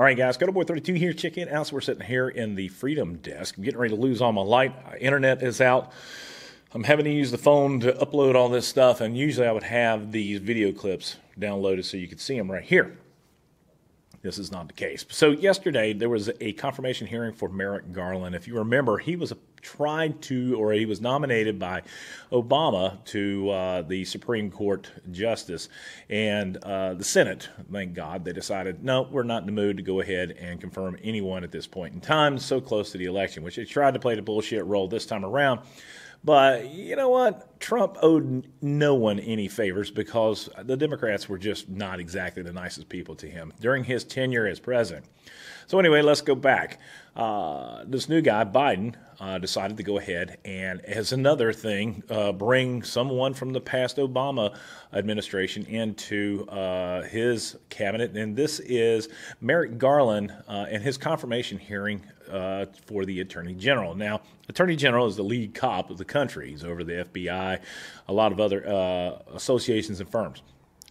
All right, guys, Kotaboy32 here. Check it out. So we're sitting here in the Freedom Desk. I'm getting ready to lose all my light. Uh, internet is out. I'm having to use the phone to upload all this stuff, and usually I would have these video clips downloaded so you could see them right here. This is not the case. So yesterday there was a confirmation hearing for Merrick Garland. If you remember, he was tried to, or he was nominated by Obama to uh, the Supreme Court justice, and uh, the Senate, thank God, they decided no, we're not in the mood to go ahead and confirm anyone at this point in time. So close to the election, which they tried to play the bullshit role this time around. But you know what? Trump owed no one any favors because the Democrats were just not exactly the nicest people to him during his tenure as president. So, anyway, let's go back. Uh, this new guy, Biden, uh, decided to go ahead and, as another thing, uh, bring someone from the past Obama administration into uh, his cabinet. And this is Merrick Garland uh, and his confirmation hearing uh, for the Attorney General. Now, Attorney General is the lead cop of the country. He's over the FBI, a lot of other uh, associations and firms.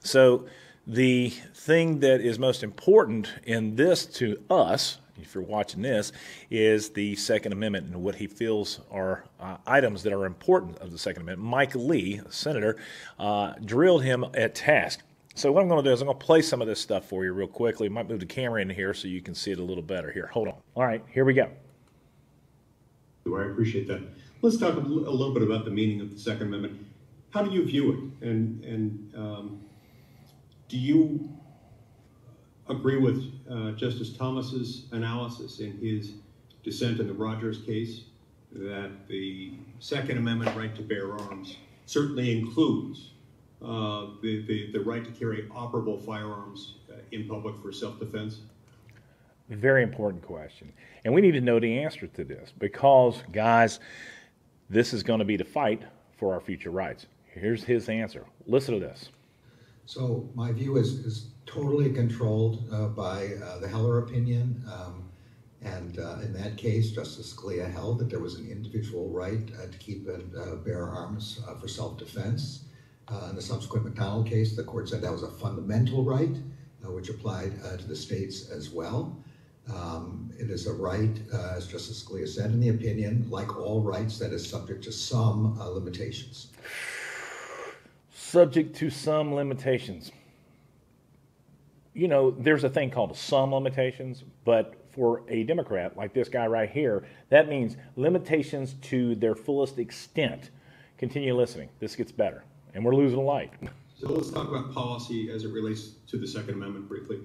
So, the thing that is most important in this to us, if you're watching this, is the Second Amendment and what he feels are uh, items that are important of the Second Amendment. Mike Lee, senator, uh, drilled him at task. So what I'm going to do is I'm going to play some of this stuff for you real quickly. I might move the camera in here so you can see it a little better. Here, hold on. All right, here we go. I appreciate that. Let's talk a little bit about the meaning of the Second Amendment. How do you view it? And and um, do you agree with uh, Justice Thomas's analysis in his dissent in the Rogers case that the Second Amendment right to bear arms certainly includes uh, the, the, the right to carry operable firearms uh, in public for self-defense? Very important question. And we need to know the answer to this because, guys, this is going to be the fight for our future rights. Here's his answer. Listen to this. So, my view is, is totally controlled uh, by uh, the Heller opinion. Um, and uh, in that case, Justice Scalia held that there was an individual right uh, to keep and bear arms for self defense. Uh, in the subsequent McDonald case, the court said that was a fundamental right, uh, which applied uh, to the states as well. Um, it is a right, uh, as Justice Scalia said in the opinion, like all rights, that is subject to some uh, limitations. Subject to some limitations. You know, there's a thing called some limitations, but for a Democrat like this guy right here, that means limitations to their fullest extent. Continue listening. This gets better and we're losing a light. So let's talk about policy as it relates to the Second Amendment briefly.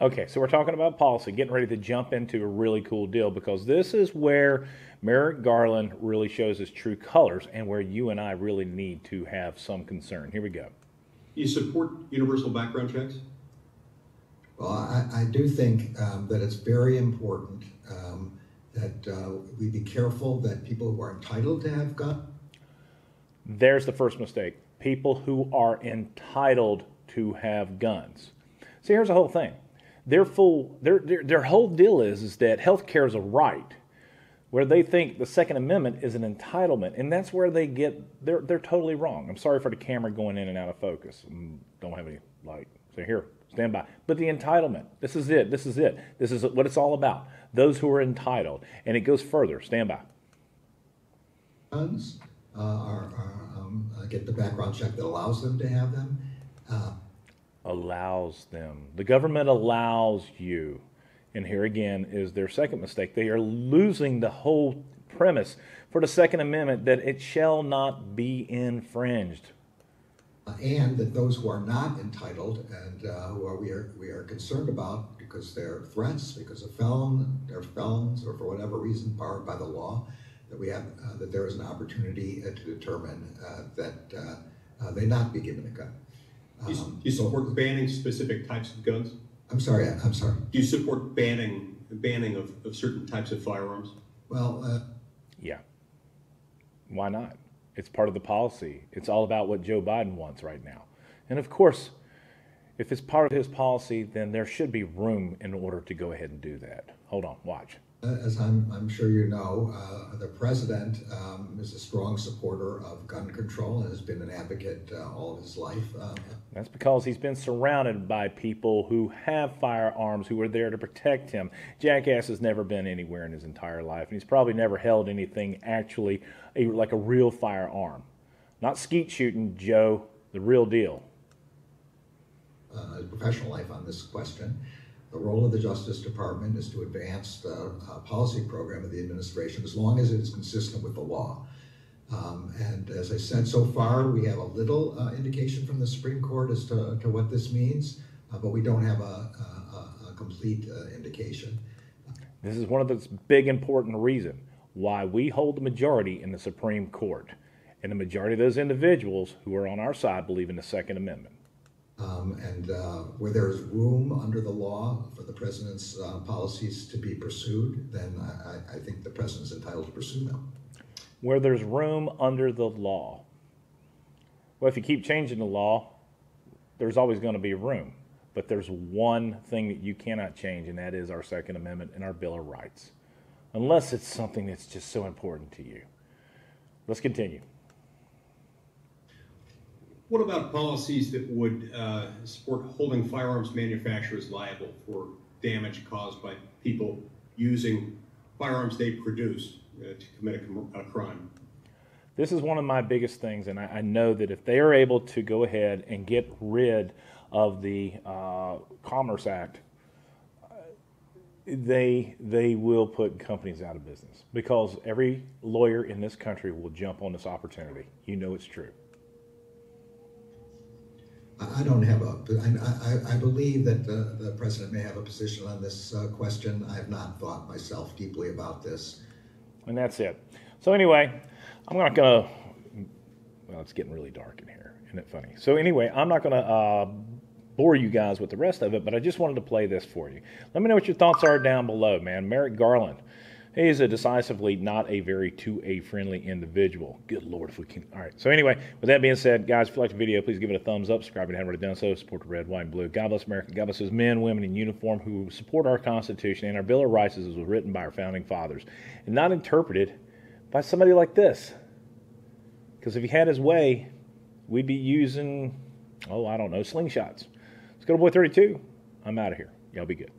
Okay, so we're talking about policy, getting ready to jump into a really cool deal because this is where Merrick Garland really shows his true colors and where you and I really need to have some concern. Here we go. You support universal background checks? Well, I, I do think um, that it's very important um, that uh, we be careful that people who are entitled to have guns. There's the first mistake people who are entitled to have guns. See, here's the whole thing. Their full their, their, their whole deal is, is that health care is a right, where they think the Second Amendment is an entitlement, and that's where they get they're they're totally wrong. I'm sorry for the camera going in and out of focus. Mm, don't have any light. So here, stand by. But the entitlement, this is it. This is it. This is what it's all about. Those who are entitled, and it goes further. Stand by. Guns uh, are, are um, uh, get the background check that allows them to have them. Uh, allows them. The government allows you. And here again is their second mistake. They are losing the whole premise for the Second Amendment that it shall not be infringed. And that those who are not entitled and uh, who are, we, are, we are concerned about because they're threats, because of felon, they're felons, or for whatever reason barred by the law, that we have uh, that there is an opportunity uh, to determine uh, that uh, they not be given a gun. Um, you, you support so, banning specific types of guns? I'm sorry. I'm sorry. Do you support banning banning of, of certain types of firearms? Well, yeah. Why not? It's part of the policy. It's all about what Joe Biden wants right now. And of course, if it's part of his policy, then there should be room in order to go ahead and do that. Hold on, watch. As I'm, I'm sure you know, uh, the president um, is a strong supporter of gun control and has been an advocate uh, all of his life. Uh, That's because he's been surrounded by people who have firearms who are there to protect him. Jackass has never been anywhere in his entire life, and he's probably never held anything actually a, like a real firearm. Not skeet shooting, Joe, the real deal. uh, professional life on this question. The role of the Justice Department is to advance the uh, policy program of the administration as long as it is consistent with the law. Um, and as I said, so far we have a little uh, indication from the Supreme Court as to, to what this means, uh, but we don't have a, a, a complete uh, indication. This is one of the big important reasons why we hold the majority in the Supreme Court. And the majority of those individuals who are on our side believe in the Second Amendment. Um, and uh, where there is room under the law for the president's uh, policies to be pursued, then I, I think the president is entitled to pursue them. Where there's room under the law. Well, if you keep changing the law, there's always going to be room. But there's one thing that you cannot change, and that is our Second Amendment and our Bill of Rights. Unless it's something that's just so important to you. Let's continue. What about policies that would uh, support holding firearms manufacturers liable for damage caused by people using firearms they produced uh, to commit a, a crime? This is one of my biggest things, and I, I know that if they are able to go ahead and get rid of the uh, Commerce Act, they they will put companies out of business because every lawyer in this country will jump on this opportunity. You know it's true. I don't have a, I, I, I believe that the, the president may have a position on this uh, question. I have not thought myself deeply about this. And that's it. So anyway, I'm not gonna. Well, it's getting really dark in here. Isn't it funny? So anyway, I'm not gonna uh, bore you guys with the rest of it, but I just wanted to play this for you. Let me know what your thoughts are down below, man. Merrick Garland. He is a decisively not a very 2A friendly individual. Good Lord, if we can. All right. So, anyway, with that being said, guys, if you like the video, please give it a thumbs up. Subscribe if you haven't already done so. Support the red, white, and blue. God bless America. God bless those men, women in uniform who support our Constitution and our Bill of Rights as it was written by our founding fathers and not interpreted by somebody like this. Because if he had his way, we'd be using, oh, I don't know, slingshots. Let's go to Boy 32. I'm out of here. Y'all be good.